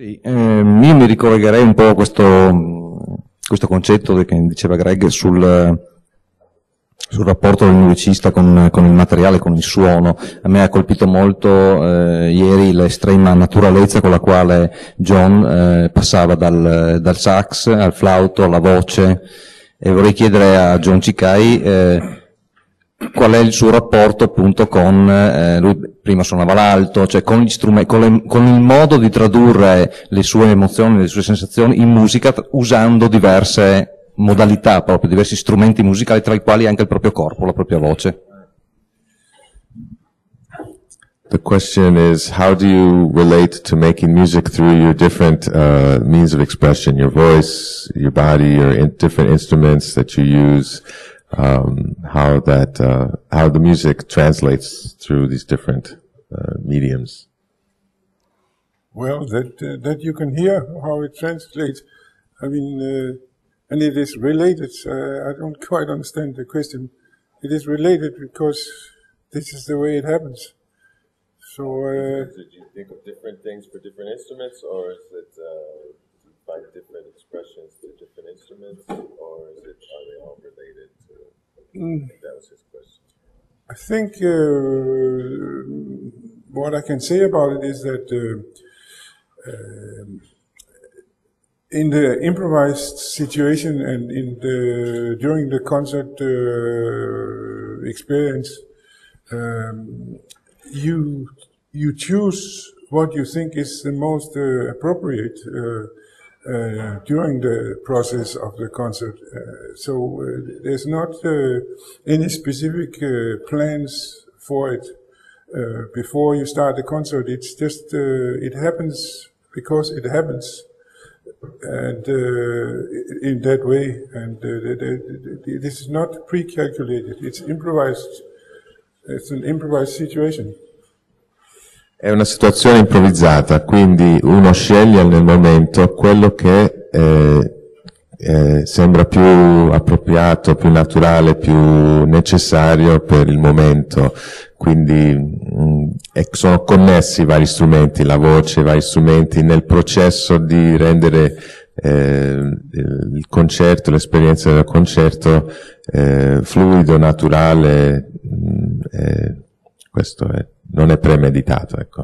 Sì, ehm, io mi ricollegherei un po' a questo, questo concetto che diceva Greg sul, sul rapporto del musicista con, con, il materiale, con il suono. A me ha colpito molto eh, ieri l'estrema naturalezza con la quale John eh, passava dal, dal, sax al flauto, alla voce e vorrei chiedere a John Cicai eh, qual è il suo rapporto appunto con, eh, lui prima suonava l'alto, cioè con, con, le, con, il modo di tradurre le sue emozioni, le sue sensazioni in musica usando diverse modalità proprio, diversi strumenti musicali tra i quali anche il proprio corpo, la propria voce. The question is, how do you relate to making music through your different uh, means of expression, your voice, your body, your in different instruments that you use? Um, how that uh, how the music translates through these different uh, mediums. Well, that uh, that you can hear how it translates. I mean, uh, and it is related. Uh, I don't quite understand the question. It is related because this is the way it happens. So, uh, did you think of different things for different instruments, or is it find different expressions to different instruments, or is it are they all related? Mm. I think that was his question. I think uh, what I can say about it is that uh, um, in the improvised situation and in the during the concert uh, experience, um, you you choose what you think is the most uh, appropriate uh, uh, during the process of the concert. Uh, so uh, there's not any specific plans for it before you start the concert. It's just it happens because it happens and uh, in that way. And uh, this is not pre-calculated. It's improvised. It's an improvised situation. È una situazione improvvisata, quindi uno sceglie nel momento quello che eh, eh, sembra più appropriato, più naturale, più necessario per il momento. Quindi mh, mm, sono connessi i vari strumenti, la voce, i vari strumenti nel processo di rendere eh, il concerto, l'esperienza del concerto eh, fluido, naturale. Mh, mm, questo è non è premeditato, ecco.